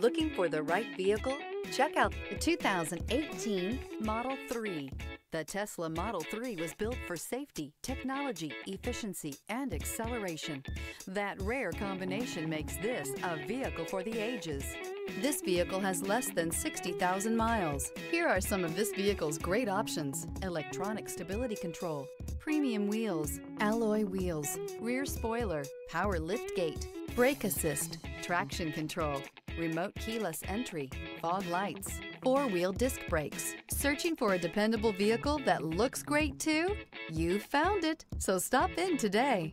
Looking for the right vehicle? Check out the 2018 Model 3. The Tesla Model 3 was built for safety, technology, efficiency, and acceleration. That rare combination makes this a vehicle for the ages. This vehicle has less than 60,000 miles. Here are some of this vehicle's great options. Electronic stability control, premium wheels, alloy wheels, rear spoiler, power lift gate, brake assist, traction control, remote keyless entry, fog lights, four-wheel disc brakes. Searching for a dependable vehicle that looks great too? You've found it, so stop in today.